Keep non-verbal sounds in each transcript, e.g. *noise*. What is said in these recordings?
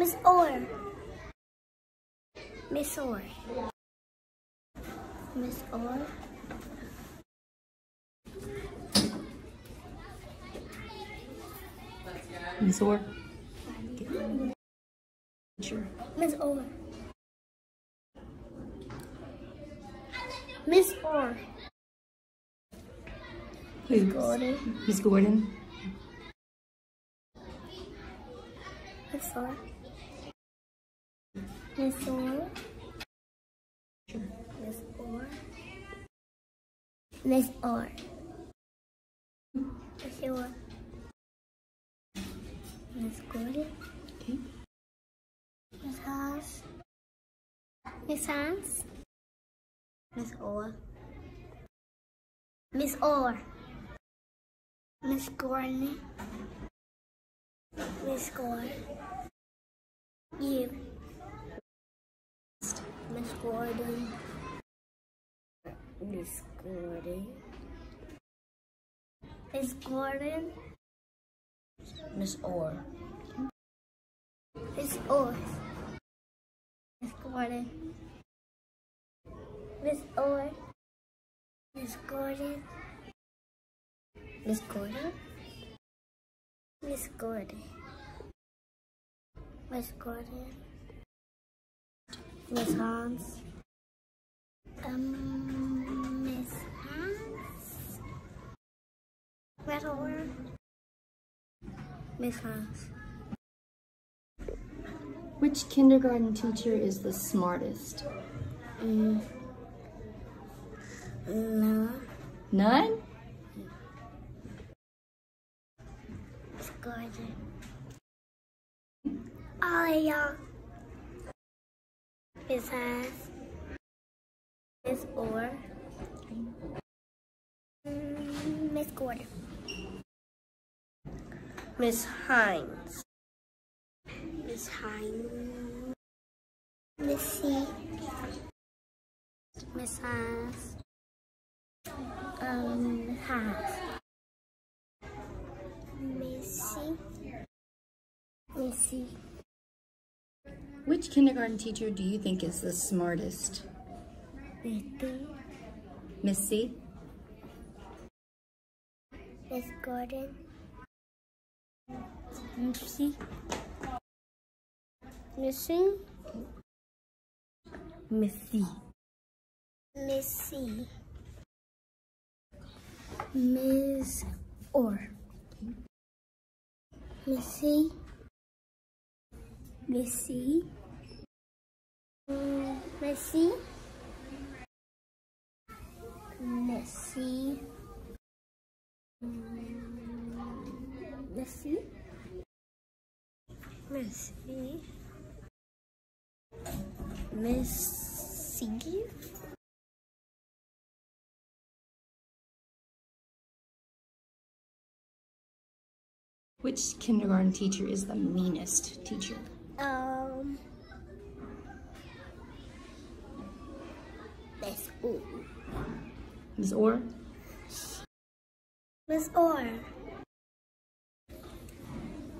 Miss Orr. Miss Orr. Miss Orr. Miss Orr. Miss Orr. Miss Orr. Who? Gordon. Miss Gordon. Miss Orr. Miss Orr. Miss Orr. Miss Orr. Miss Orr. Miss Gordon. Okay. Miss Haas. Miss Hans. Miss Orr. Miss Orr. Miss Gordon. Miss Gordon. You. Gordon. Miss Gordon. Miss Gordon. Miss Orr. Miss Orr. Miss Gordon. Miss Orr. Miss Gordon. Miss Gordon. Miss Gordon. Miss Gordon. Miss Hans. Um, Miss Hans. Red Orr. Miss Hans. Which kindergarten teacher is the smartest? Mm. No. None? Miss Gordon. Oh, yeah. Miss Hans. Miss Orr. Miss Gordon. Miss Hines. Miss Hines. Miss C. Miss Hines. Um, Hines. Missy. Which kindergarten teacher do you think is the smartest? Betty. Miss C? Miss Gordon. Missy. Missy. Missy. Missy. Miss Orr. Missy. Missy. Missy. Missy. Mm, Missy. Missy. Missy. Which kindergarten teacher is the meanest teacher? Um. Miss Orr. Miss Orr? Miss Orr.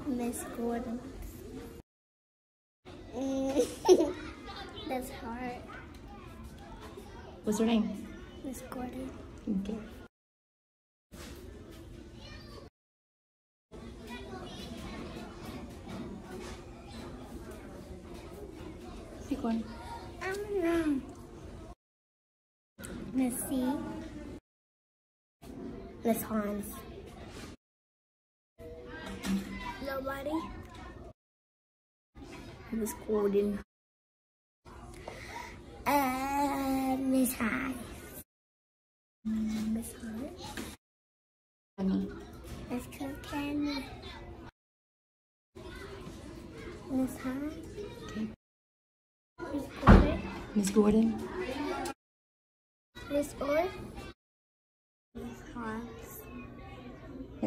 Miss Gordon. *laughs* That's hard. What's her name? Miss Gordon. Okay. Uh, Miss Hans. Nobody. Miss Gordon. And Miss Hans. Miss Hans. Honey. Miss Cookin. Miss Hans. Okay. Miss Gordon. Miss Gordon? Miss Orr.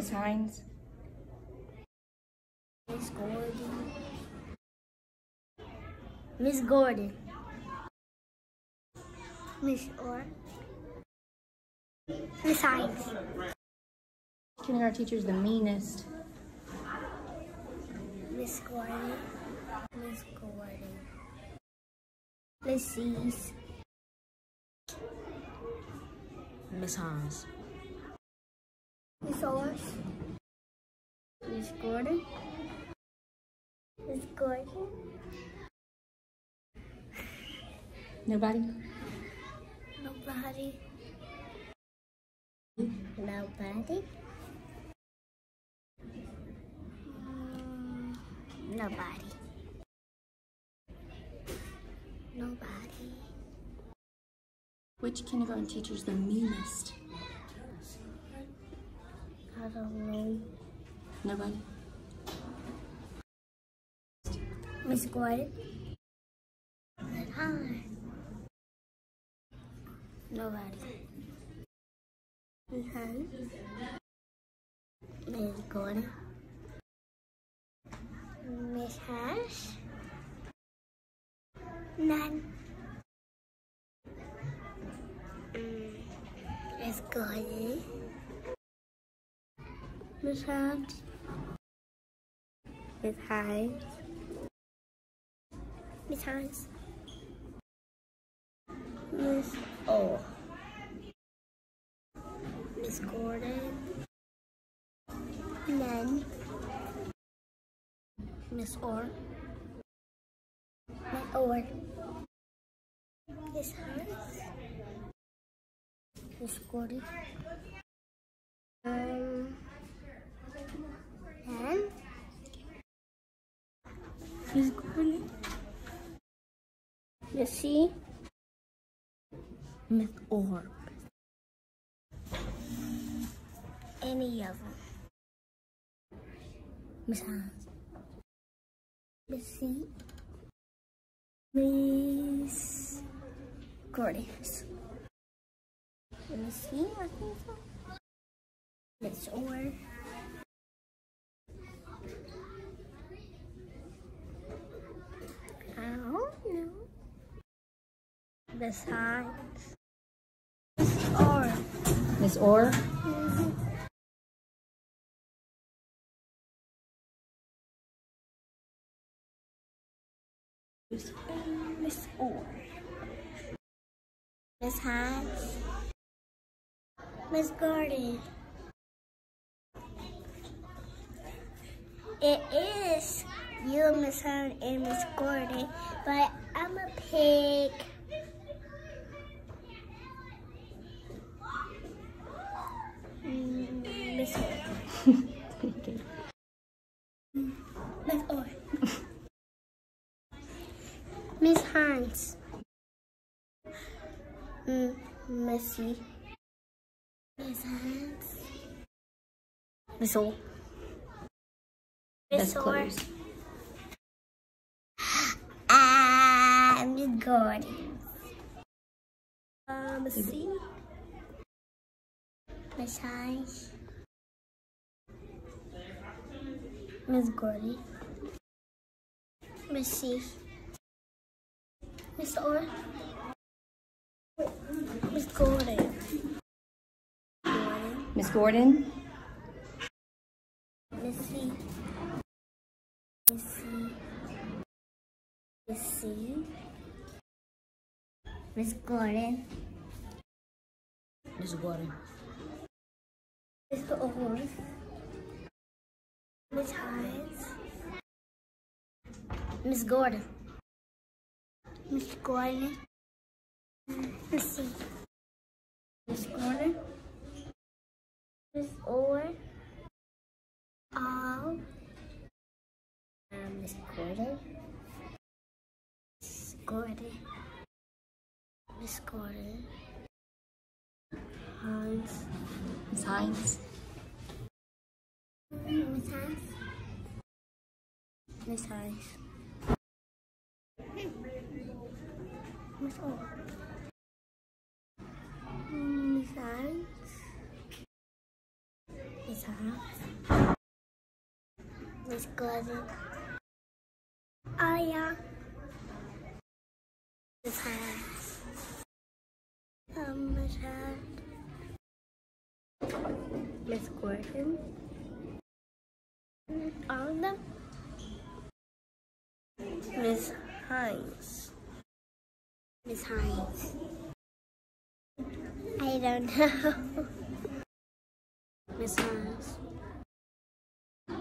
Miss Hines? Miss Gordon. Miss Gordon. Miss Orr. Miss Hines. Kindergarten teacher is the meanest. Miss Gordon. Miss Gordon. Miss C's. Miss Miss Orrs. Miss Gordon. Miss Gordon. Nobody? Nobody. Nobody. Mm, Nobody. Nobody. Which kindergarten teacher is the meanest? I don't know. Nobody? Miss Gordon. Miss Hunt. Miss Hines. Miss Hines. Miss O. Miss Gordon. None. Miss Orr. Miss Orr. Miss Hines. Miss Gordon. Um. And Miss Gordon. Miss C. Miss Orb. Any of them. Miss Hans. Miss C. Miss Gorgeous. Miss C, I think so. Miss Orb. I don't know. Miss Hines. Miss Orr. Miss Orr? Miss Orr. Miss Hines. Miss Gordon. It is you, Miss Hines, and Miss Gordon, but I'm a pig. Miss Hines. Mm, Missy. Miss Hines. Miss O. That's close. *gasps* Ah, Miss Gordon. Um, C. Miss Hines. Miss Gordon. Miss C. Miss Orr. Miss Gordon. Gordon. Miss Gordon? Miss C. Miss C. Miss Gordon. Miss Gordon. Miss Orr. Miss Hines. Miss Gordon. Miss Gordon. Miss. Miss Gordon. Miss Orr. All. Um, Miss Gordon. Miss Gordon. Miss Gordon. Hans. Miss Hines? Miss Miss Gordon. Oh yeah. Miss Hines. Um. Miss Gordon. All of them. Miss Hines. Miss Hines. I don't know. *laughs* Miss Hines.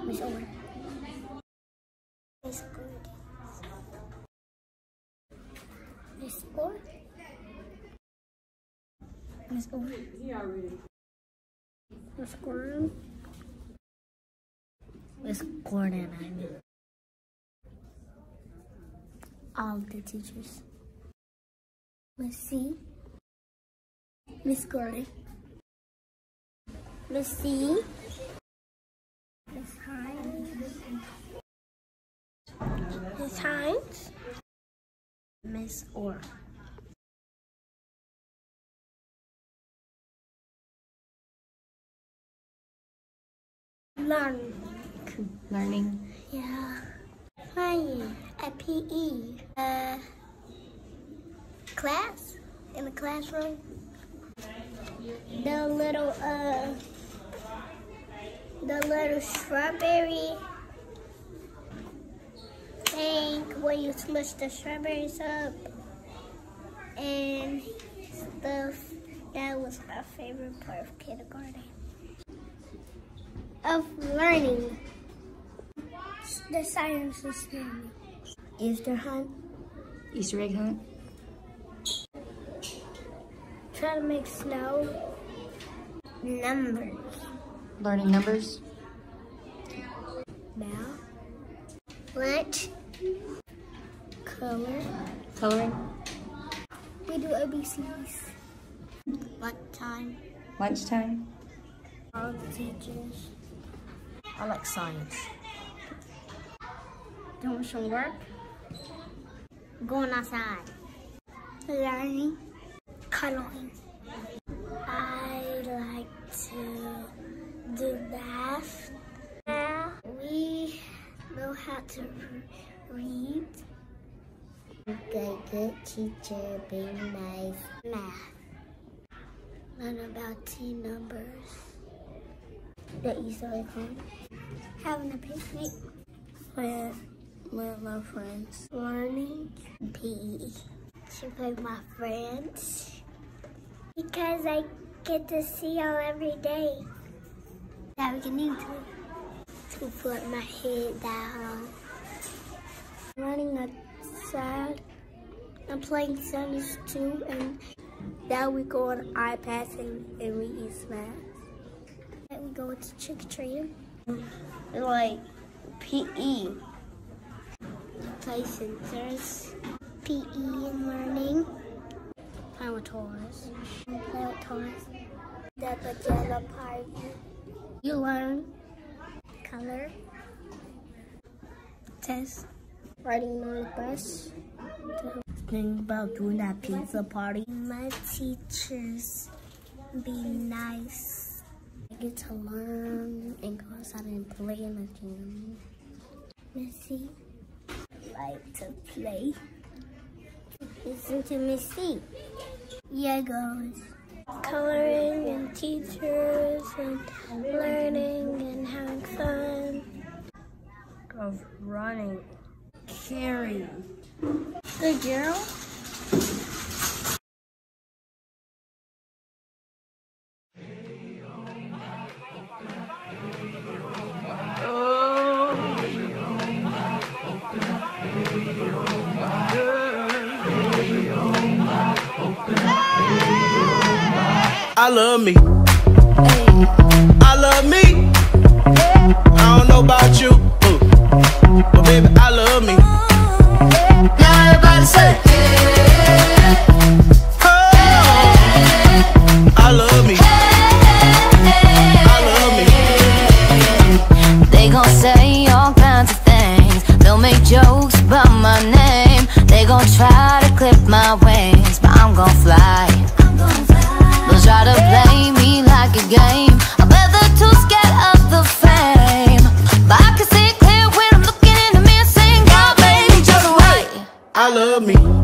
Miss Orr. Miss Good. Miss Orr. Miss Orr. Miss Gordon. Miss Gordon, I mean. All the teachers. Miss C. Miss Gordon. Miss C. Miss Hines. Miss Hines. Miss Orr. Learn. Learning. Yeah. Playing at PE. Uh, class? In the classroom? The little, uh, the little strawberry thing where you smush the strawberries up and stuff. That was my favorite part of kindergarten. Of learning. The science is learning. Easter hunt. Easter egg hunt. Try to make snow. Numbers. Learning numbers. Now. Lunch. Color. Coloring. We do ABCs. What time? Lunchtime. All the teachers. I like science. Doing some work. Going outside. Learning. Cuddling. I like to do math. Now we know how to read. Good, good teacher, be nice. Math. Learn about T numbers. The Easter egg hunt. Having a picnic. With, with my friends. Learning. PE. To play with my friends. Because I get to see y'all every day. That we can need to. To put my head down. Running outside. I'm playing tennis too, and now we go on iPads and, and we eat snacks. Then we go to trick or treating. Like PE. Play centers. PE and learning. Play with toys. Play with toys. The pajama party. You learn. Color. Test. Riding on the bus. Think about doing that pizza party. My teachers be nice. I get to learn and go outside and play in the gym. Missy like to play. Listen to Missy. Legos. Coloring and teachers and learning and having fun. Of running. Carry. Good girl. I love me. I love me. I don't know about you, uh, but baby, I love me. I love me.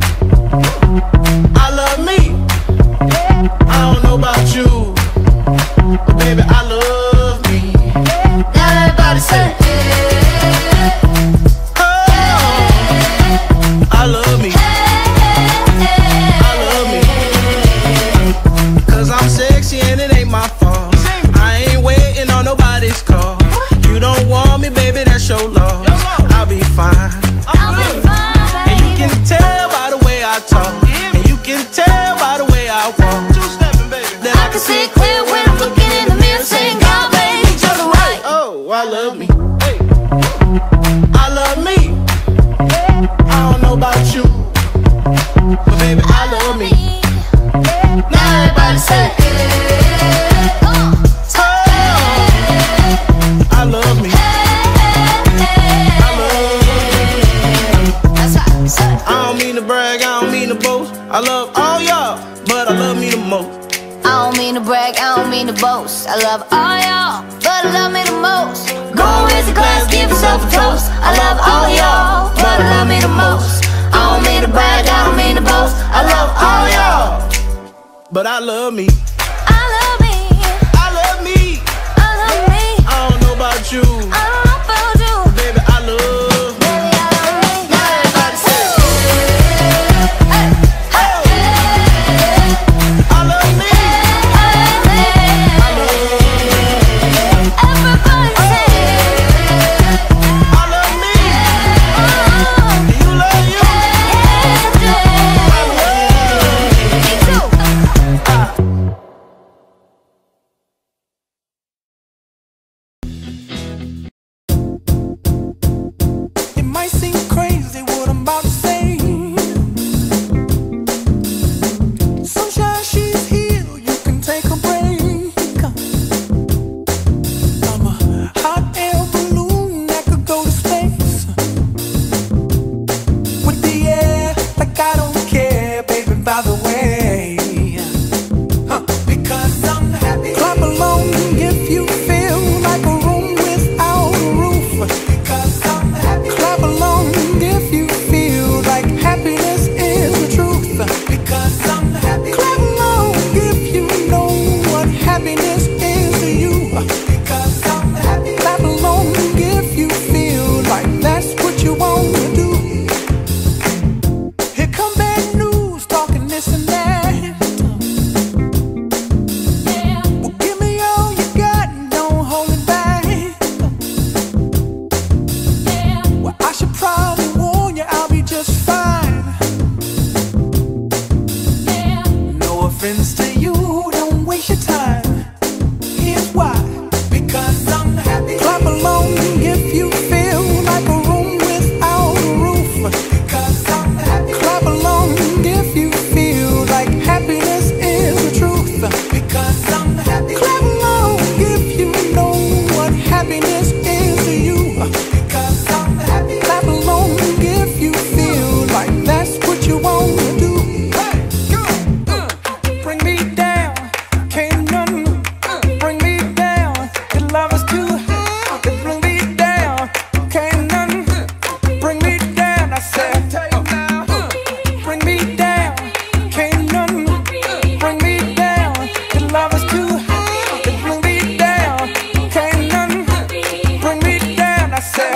I love all y'all, but I love me the most. Go raise the glass, give yourself a toast. I love all y'all, but I love me the most. I don't mean to brag, I don't mean to boast. I love all y'all, but I love me.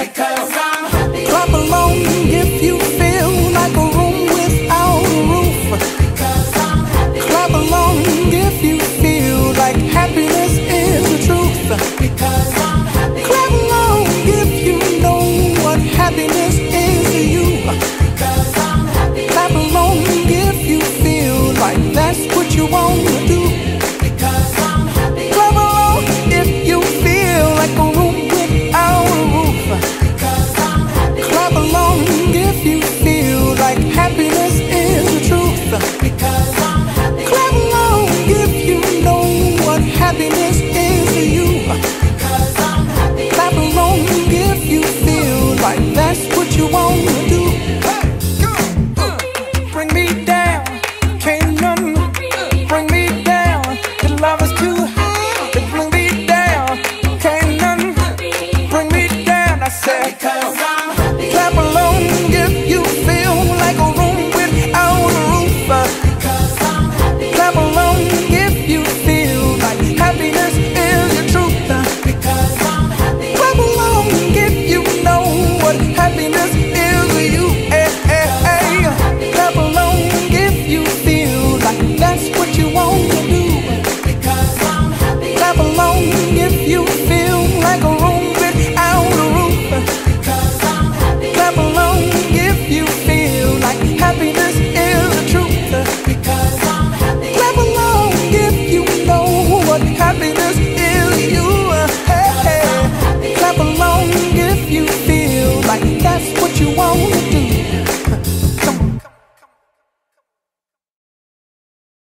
Because I